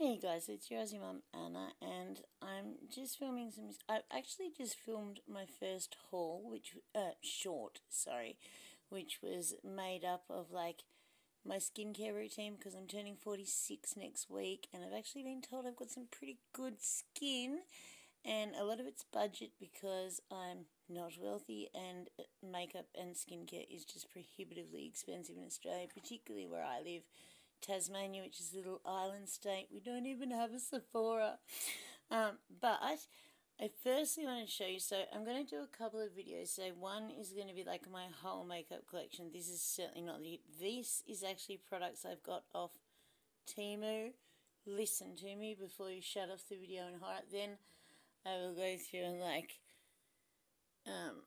Hey guys, it's your Aussie mum Anna, and I'm just filming some. I've actually just filmed my first haul, which uh short, sorry, which was made up of like my skincare routine because I'm turning 46 next week, and I've actually been told I've got some pretty good skin, and a lot of it's budget because I'm not wealthy, and makeup and skincare is just prohibitively expensive in Australia, particularly where I live Tasmania, which is a little island state. We don't even have a Sephora. Um, but I firstly want to show you, so I'm going to do a couple of videos. So one is going to be like my whole makeup collection. This is certainly not the, this is actually products I've got off Temu. Listen to me before you shut off the video and heart. Then I will go through and like, um,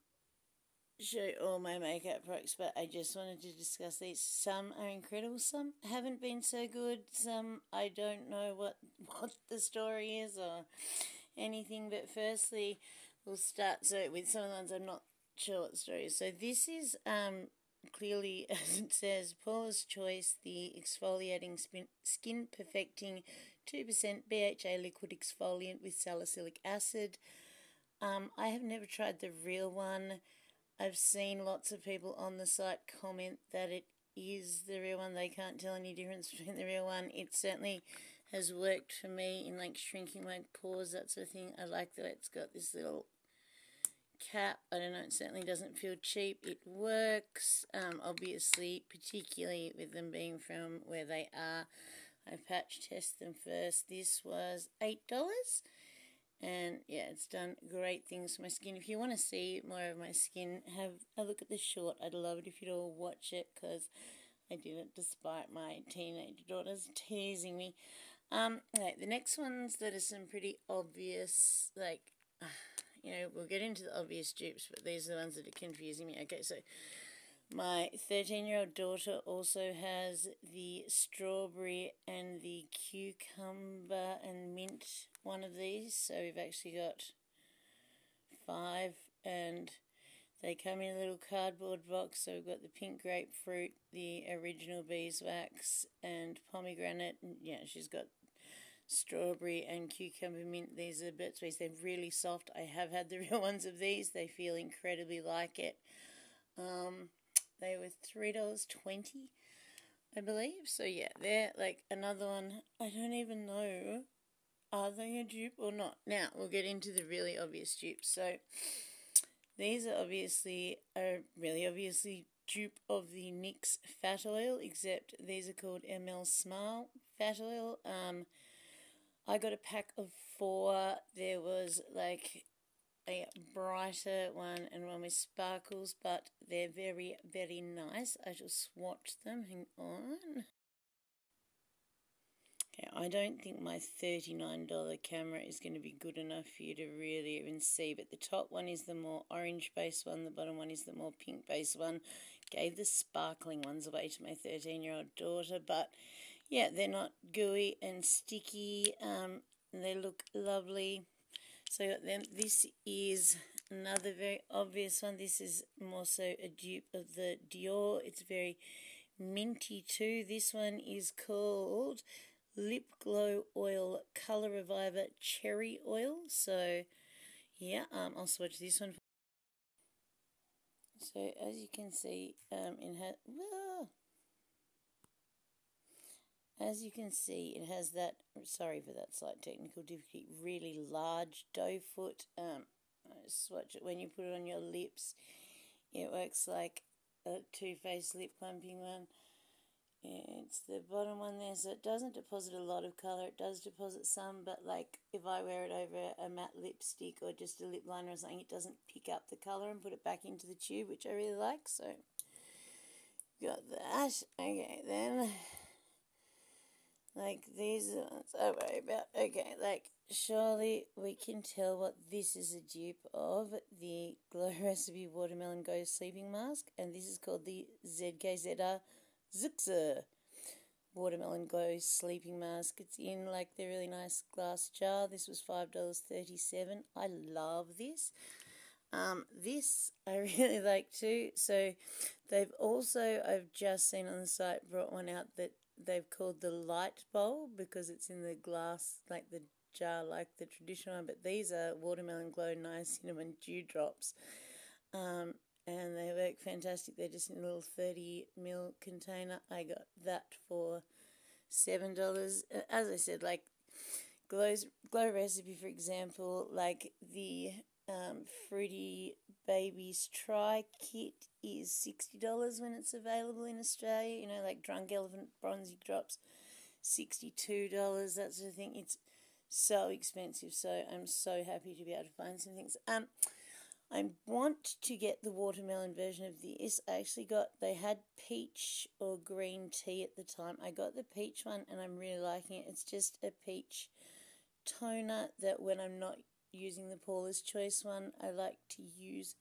show all my makeup products, but I just wanted to discuss these. Some are incredible, some haven't been so good, some I don't know what, what the story is or anything, but firstly, we'll start so with some of the ones I'm not sure what story is. So this is um, clearly, as it says, Paula's Choice, the exfoliating skin perfecting 2% BHA liquid exfoliant with salicylic acid. Um, I have never tried the real one. I've seen lots of people on the site comment that it is the real one. They can't tell any difference between the real one. It certainly has worked for me in like shrinking my pores, that sort of thing. I like that it's got this little cap. I don't know, it certainly doesn't feel cheap. It works, um, obviously, particularly with them being from where they are. I patch test them first. This was $8 and yeah it's done great things for my skin. If you want to see more of my skin have a look at the short. I'd love it if you'd all watch it because I did it despite my teenage daughters teasing me. Um the next ones that are some pretty obvious like you know we'll get into the obvious dupes but these are the ones that are confusing me. Okay so my 13 year old daughter also has the strawberry and the cucumber and mint one of these. So we've actually got five and they come in a little cardboard box. So we've got the pink grapefruit, the original beeswax, and pomegranate. And yeah, she's got strawberry and cucumber mint. These are Burt's Bees. They're really soft. I have had the real ones of these. They feel incredibly like it. Um, they were three dollars twenty, I believe. So yeah, they're like another one. I don't even know are they a dupe or not. Now we'll get into the really obvious dupes. So these are obviously are really obviously dupe of the NYX fat oil, except these are called ML Smile fat oil. Um, I got a pack of four. There was like a brighter one and one with sparkles, but they're very, very nice. I shall swatch them. Hang on. Okay, I don't think my $39 camera is going to be good enough for you to really even see, but the top one is the more orange based one, the bottom one is the more pink based one. Gave the sparkling ones away to my 13 year old daughter, but yeah, they're not gooey and sticky. Um, they look lovely. So then this is another very obvious one. This is more so a dupe of the Dior. It's very minty too. This one is called Lip Glow Oil Color Reviver Cherry Oil. So yeah, um, I'll switch this one. So as you can see, um, her. has. As you can see, it has that, sorry for that slight technical difficulty, really large doe foot. Um, swatch it when you put it on your lips. It works like a Too Faced lip plumping one. It's the bottom one there, so it doesn't deposit a lot of colour. It does deposit some, but like if I wear it over a matte lipstick or just a lip liner or something, it doesn't pick up the colour and put it back into the tube, which I really like. So, got that. Okay, then like these ones I worry about. Okay, like surely we can tell what this is a dupe of the Glow Recipe Watermelon Glow Sleeping Mask, and this is called the ZKZR Zuxa Watermelon Glow Sleeping Mask. It's in like the really nice glass jar. This was $5.37. I love this. Um, this I really like too. So they've also, I've just seen on the site, brought one out that they've called the light bowl because it's in the glass, like the jar, like the traditional one. But these are watermelon glow niacinamide dewdrops. Um, and they work fantastic. They're just in a little 30 ml container. I got that for $7. As I said, like Glow's, Glow Recipe, for example, like the um, Fruity Babies Try Kit is $60 when it's available in Australia. You know, like Drunk Elephant Bronzy Drops, $62, that sort of thing. It's so expensive, so I'm so happy to be able to find some things. Um, I want to get the watermelon version of this. I actually got, they had peach or green tea at the time. I got the peach one and I'm really liking it. It's just a peach toner that when I'm not using the Paula's Choice one, I like to use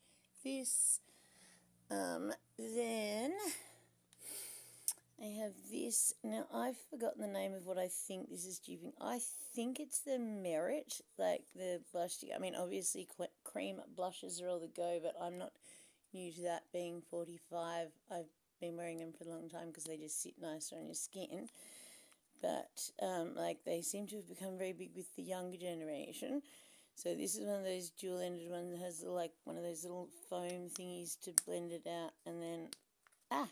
this. Um, then I have this. Now, I've forgotten the name of what I think this is duping. I think it's the Merit, like the blush. I mean, obviously, cream blushes are all the go, but I'm not new to that being 45. I've been wearing them for a long time because they just sit nicer on your skin. But, um, like, they seem to have become very big with the younger generation. So this is one of those dual-ended ones that has, like, one of those little foam thingies to blend it out. And then, ah,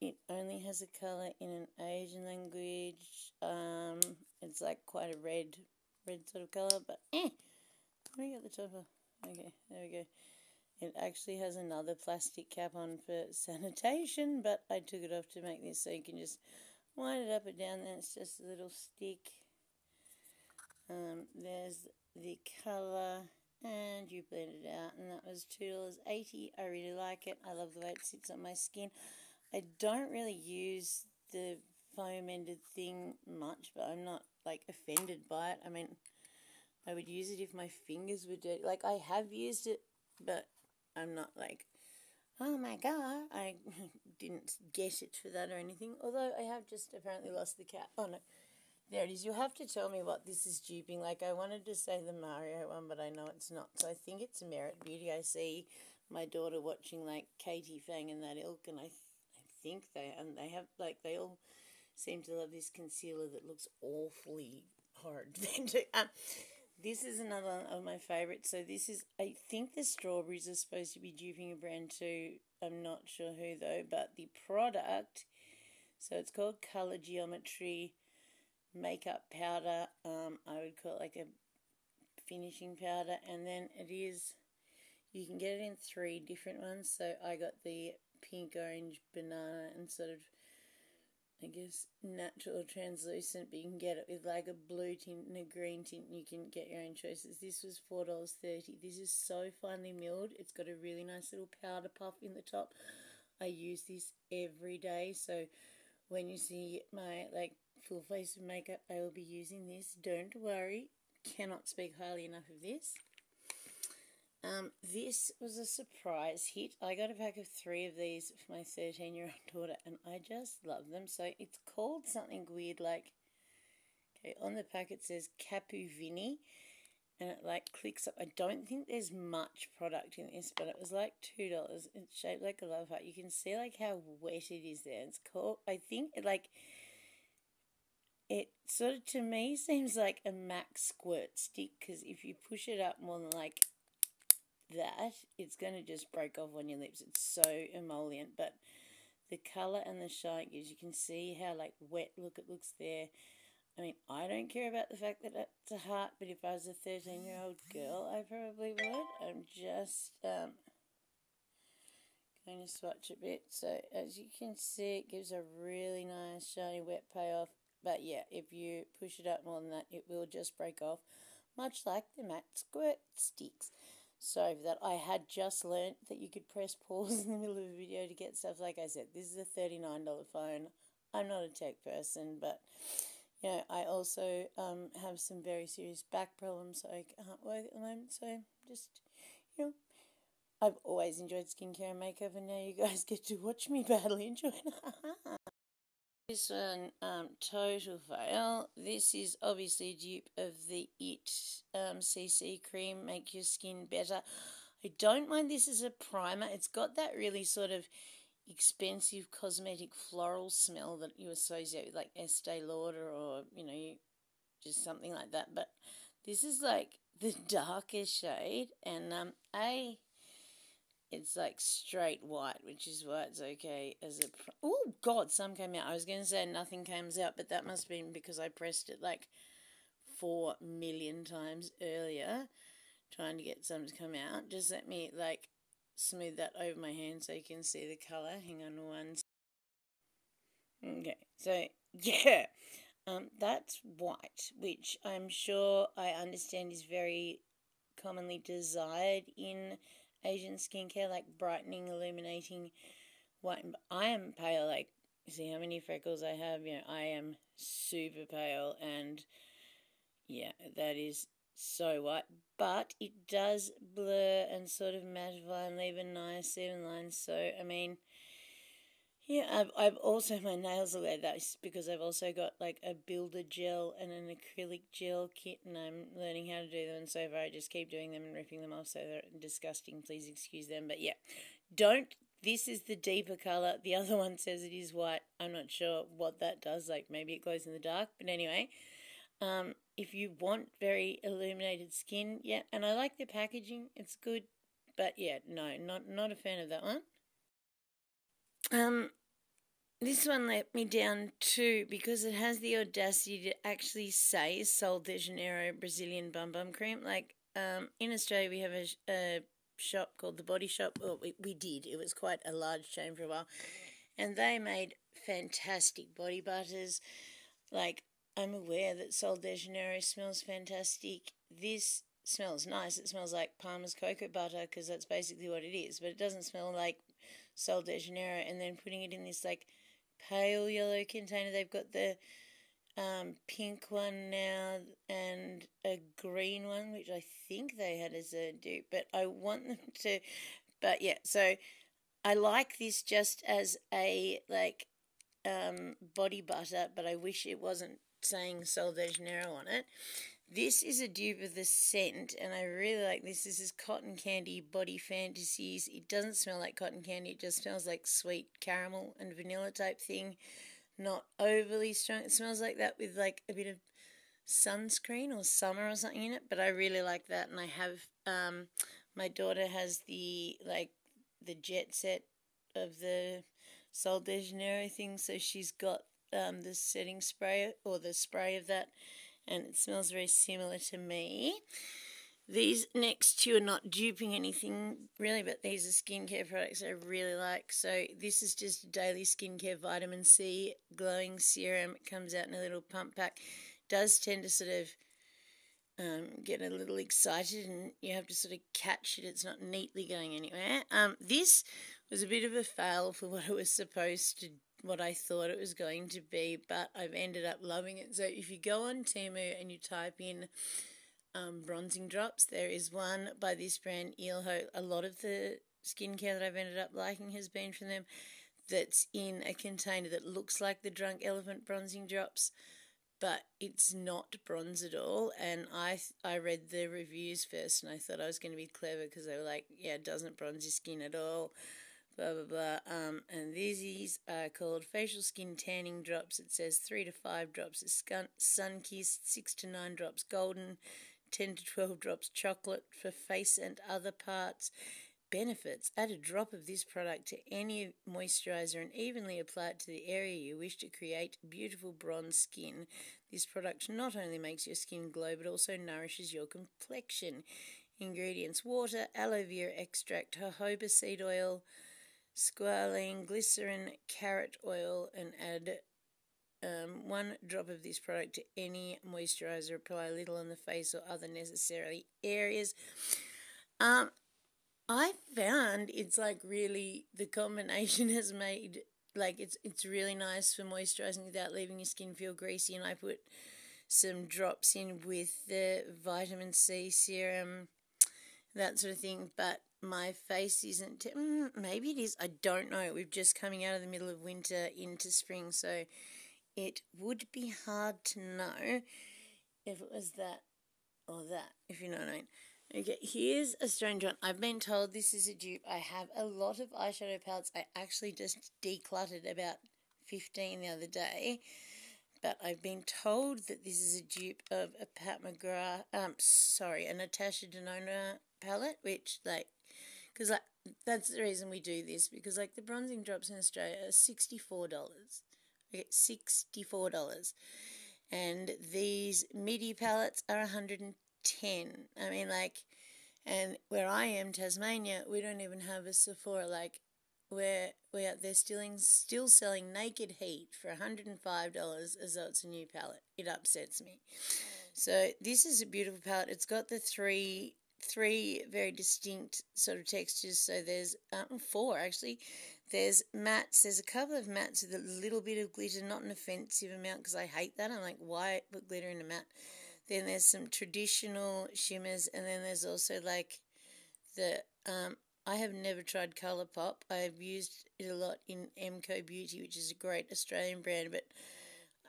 it only has a colour in an Asian language. Um, it's like quite a red, red sort of colour, but eh. Let me get the off. Okay, there we go. It actually has another plastic cap on for sanitation, but I took it off to make this so you can just wind it up and down. Then it's just a little stick. Um, there's the colour, and you blend it out, and that was $2.80. I really like it. I love the way it sits on my skin. I don't really use the foam ended thing much, but I'm not like offended by it. I mean, I would use it if my fingers were dirty. Like I have used it, but I'm not like, oh my god, I didn't get it for that or anything. Although I have just apparently lost the cap. Oh no, there it is. You'll have to tell me what this is duping. Like I wanted to say the Mario one, but I know it's not. So I think it's Merit Beauty. I see my daughter watching like Katie Fang and that ilk, and I think they and they have like they all seem to love this concealer that looks awfully hard. um, this is another of my favorites. So this is I think the strawberries are supposed to be duping a brand too. I'm not sure who though, but the product. So it's called Color Geometry Makeup Powder. Um, I would call it like a finishing powder, and then it is. You can get it in three different ones. So I got the pink, orange, banana, and sort of, I guess, natural translucent, but you can get it with like a blue tint and a green tint, you can get your own choices. This was $4.30. This is so finely milled. It's got a really nice little powder puff in the top. I use this every day, so when you see my like face of makeup, I will be using this. Don't worry, cannot speak highly enough of this. Um, this was a surprise hit. I got a pack of three of these for my 13 year old daughter, and I just love them. So it's called something weird like, okay, on the pack it says Capu Vini, and it like clicks up. I don't think there's much product in this, but it was like $2. It's shaped like a love heart. You can see like how wet it is there. It's called, I think it like, it sort of to me seems like a MAC squirt stick because if you push it up more than like that, it's going to just break off on your lips. It's so emollient, but the colour and the shine gives, you can see how like wet look it looks there. I mean, I don't care about the fact that it's a heart, but if I was a 13 year old girl, I probably would. I'm just um, going to swatch a bit. So, as you can see, it gives a really nice shiny wet payoff. But yeah, if you push it up more than that, it will just break off, much like the MAC squirt sticks. So that I had just learnt that you could press pause in the middle of a video to get stuff. Like I said, this is a $39 phone. I'm not a tech person, but you know, I also um, have some very serious back problems, so I can't work at the moment. So just, you know, I've always enjoyed skincare and makeup, and now you guys get to watch me badly enjoy it. This one, um, total fail. This is obviously a dupe of the IT um, CC cream, make your skin better. I don't mind this as a primer. It's got that really sort of expensive cosmetic floral smell that you associate with like Estee Lauder or, you know, just something like that. But this is like the darkest shade and um A it's like straight white, which is why it's okay as a. Oh God, some came out. I was going to say nothing comes out, but that must have been because I pressed it like four million times earlier, trying to get some to come out. Just let me like smooth that over my hand so you can see the color. Hang on one. Okay, so yeah, um, that's white, which I'm sure I understand is very commonly desired in Asian skincare, like brightening, illuminating, white. I am pale, like, see how many freckles I have? You know, I am super pale, and yeah, that is so white. But it does blur and sort of mattify and leave a nice even line. So, I mean, yeah, I've, I've also, my nails are like that because I've also got like a builder gel and an acrylic gel kit and I'm learning how to do them and so far I just keep doing them and ripping them off so they're disgusting, please excuse them. But yeah, don't, this is the deeper colour. The other one says it is white. I'm not sure what that does, like maybe it glows in the dark. But anyway, um, if you want very illuminated skin, yeah, and I like the packaging, it's good. But yeah, no, not, not a fan of that one. Um, this one let me down too because it has the audacity to actually say Sol de Janeiro Brazilian Bum Bum Cream. Like, um, in Australia, we have a, a shop called The Body Shop. Well, we, we did. It was quite a large chain for a while. And they made fantastic body butters. Like, I'm aware that Sol de Janeiro smells fantastic. This smells nice. It smells like Palmer's cocoa butter because that's basically what it is. But it doesn't smell like Sol de Janeiro, and then putting it in this like pale yellow container. They've got the um, pink one now and a green one, which I think they had as a dupe, but I want them to. But yeah, so I like this just as a like um, body butter, but I wish it wasn't saying Sol de Janeiro on it. This is a dupe of the scent, and I really like this. This is Cotton Candy Body Fantasies. It doesn't smell like cotton candy, it just smells like sweet caramel and vanilla type thing. Not overly strong. It smells like that with like a bit of sunscreen or summer or something in it, but I really like that. And I have, um, my daughter has the like the jet set of the Sol de Janeiro thing, so she's got um, the setting spray or the spray of that and it smells very similar to me. These next two are not duping anything really, but these are skincare products I really like. So this is just daily skincare vitamin C glowing serum. It comes out in a little pump pack. Does tend to sort of um, get a little excited and you have to sort of catch it. It's not neatly going anywhere. Um, this was a bit of a fail for what it was supposed to what I thought it was going to be, but I've ended up loving it. So if you go on Temu and you type in um, bronzing drops, there is one by this brand, Ilho. A lot of the skincare that I've ended up liking has been from them that's in a container that looks like the Drunk Elephant bronzing drops, but it's not bronze at all. And I I read the reviews first, and I thought I was going to be clever because they were like, yeah, it doesn't bronze your skin at all blah blah blah. Um, and these are called facial skin tanning drops. It says three to five drops is sun kissed, six to nine drops golden, ten to twelve drops chocolate for face and other parts. Benefits Add a drop of this product to any moisturizer and evenly apply it to the area you wish to create beautiful bronze skin. This product not only makes your skin glow but also nourishes your complexion. Ingredients water, aloe vera extract, jojoba seed oil, squalene, glycerin, carrot oil, and add um, one drop of this product to any moisturizer. Apply a little on the face or other necessary areas. Um, I found it's like really the combination has made like it's it's really nice for moisturizing without leaving your skin feel greasy. And I put some drops in with the vitamin C serum, that sort of thing. But my face isn't. Mm, maybe it is. I don't know. We're just coming out of the middle of winter into spring, so it would be hard to know if it was that or that, if you know what I mean. Okay, here's a strange one. I've been told this is a dupe. I have a lot of eyeshadow palettes. I actually just decluttered about 15 the other day. But I've been told that this is a dupe of a Pat McGrath, um, sorry, a Natasha Denona palette, which, like, because, like, that's the reason we do this, because, like, the bronzing drops in Australia are $64. Okay, $64. And these midi palettes are 110 I mean, like, and where I am, Tasmania, we don't even have a Sephora. Like, we're, we're they're still, still selling Naked Heat for $105 as though it's a new palette. It upsets me. So this is a beautiful palette. It's got the three three very distinct sort of textures. So there's um, four actually. There's mattes. There's a couple of mattes with a little bit of glitter, not an offensive amount because I hate that. I'm like, why put glitter in a matte? Then there's some traditional shimmers, and then there's also like the um, I have never tried Colourpop. I've used it a lot in MCO Beauty, which is a great Australian brand, but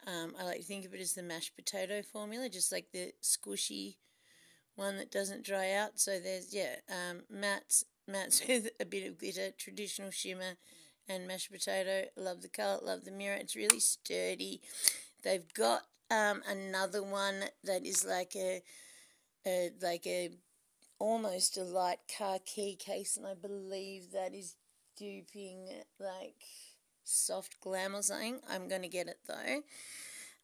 um, I like to think of it as the mashed potato formula, just like the squishy one that doesn't dry out. So there's yeah, um, mattes, mattes with a bit of glitter, traditional shimmer, and mashed potato. Love the colour, love the mirror. It's really sturdy. They've got um, another one that is like a, a like a almost a light car key case, and I believe that is duping like soft glam or something. I'm gonna get it though.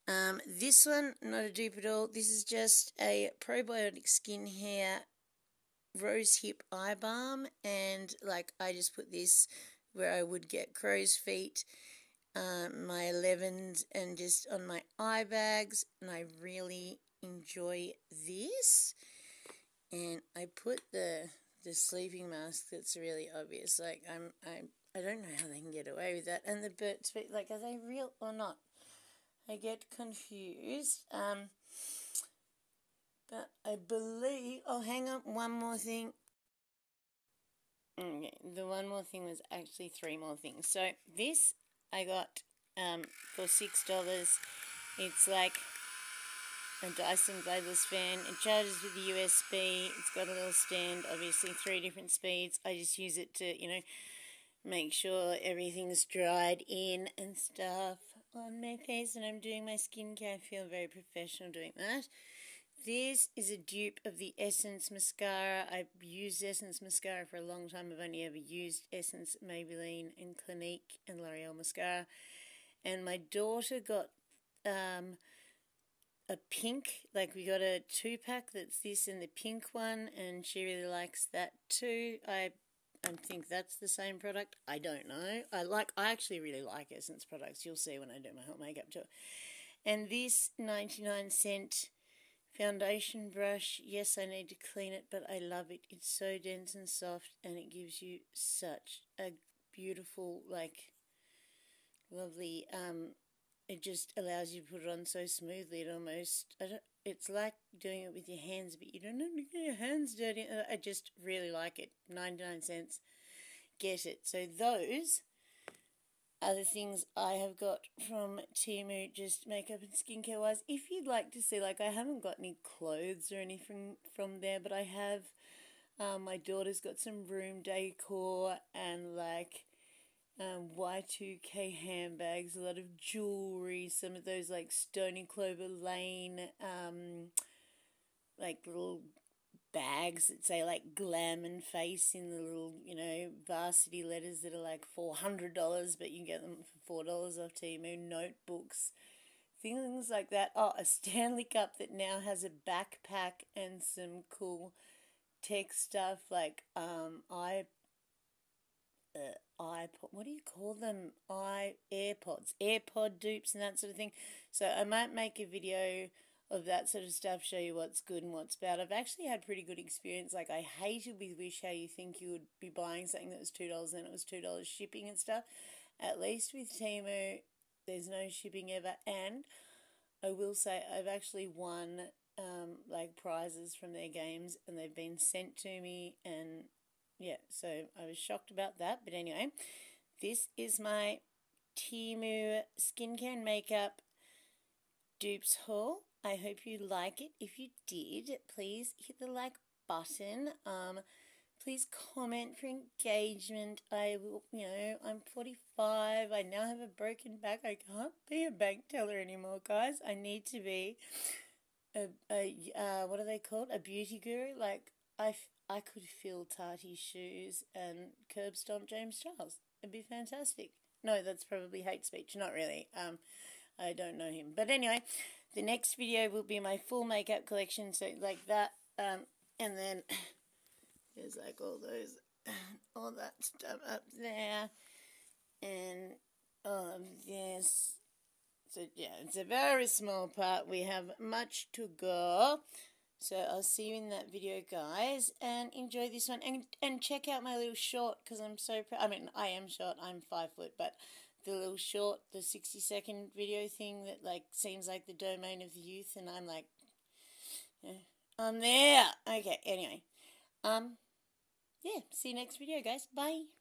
Um, this one, not a dupe at all. This is just a probiotic skin hair rose hip eye balm, and like I just put this where I would get crow's feet, um, my 11s, and just on my eye bags, and I really enjoy this. And I put the the sleeping mask that's really obvious. Like I'm I I don't know how they can get away with that. And the Bees, like are they real or not? I get confused. Um, but I believe. Oh, hang on. One more thing. Okay, the one more thing was actually three more things. So this I got um, for six dollars. It's like a Dyson bladeless fan. It charges with the USB. It's got a little stand. Obviously, three different speeds. I just use it to you know make sure everything's dried in and stuff on my face and I'm doing my skincare. I feel very professional doing that. This is a dupe of the Essence mascara. I've used Essence mascara for a long time. I've only ever used Essence, Maybelline, and Clinique and L'Oreal mascara. And my daughter got um, a pink, like we got a two pack that's this and the pink one, and she really likes that too. I and think that's the same product. I don't know. I like. I actually really like Essence products. You'll see when I do my hot makeup too. And this ninety nine cent foundation brush. Yes, I need to clean it, but I love it. It's so dense and soft, and it gives you such a beautiful, like, lovely. Um, it just allows you to put it on so smoothly. It almost. I don't, it's like doing it with your hands, but you don't have to get your hands dirty. I just really like it. 99 cents. Get it. So those are the things I have got from Temu, just makeup and skincare wise. If you'd like to see, like, I haven't got any clothes or anything from there, but I have. Um, my daughter's got some room decor and like um, Y2K handbags, a lot of jewelry, some of those like Stoney Clover Lane, um, like little bags that say like glam and face in the little, you know, varsity letters that are like $400, but you can get them for $4 off Temu, notebooks, things like that. Oh, a Stanley Cup that now has a backpack and some cool tech stuff like um, I uh, iPod. What do you call them? i AirPods, AirPod dupes, and that sort of thing. So I might make a video of that sort of stuff, show you what's good and what's bad. I've actually had pretty good experience. Like I hated with Wish how you think you would be buying something that was two dollars and it was two dollars shipping and stuff. At least with Temu, there's no shipping ever, and I will say I've actually won um, like prizes from their games, and they've been sent to me, and yeah, so I was shocked about that. But anyway, this is my Temu skincare and makeup dupes haul. I hope you like it. If you did, please hit the like button. Um, please comment for engagement. I will, you know, I'm 45. I now have a broken back. I can't be a bank teller anymore, guys. I need to be a, a uh, what are they called? A beauty guru. Like I, I could fill Tati's shoes and curb stomp James Charles. It'd be fantastic. No, that's probably hate speech. Not really. Um, I don't know him. But anyway, the next video will be my full makeup collection. So like that. Um, and then there's like all those, all that stuff up there. And um, yes. So yeah, it's a very small part. We have much to go. So I'll see you in that video, guys, and enjoy this one. And and check out my little short because I'm so proud. I mean, I am short. I'm five foot, but the little short, the sixty second video thing that like seems like the domain of the youth, and I'm like, yeah, I'm there. Okay. Anyway, um, yeah. See you next video, guys. Bye.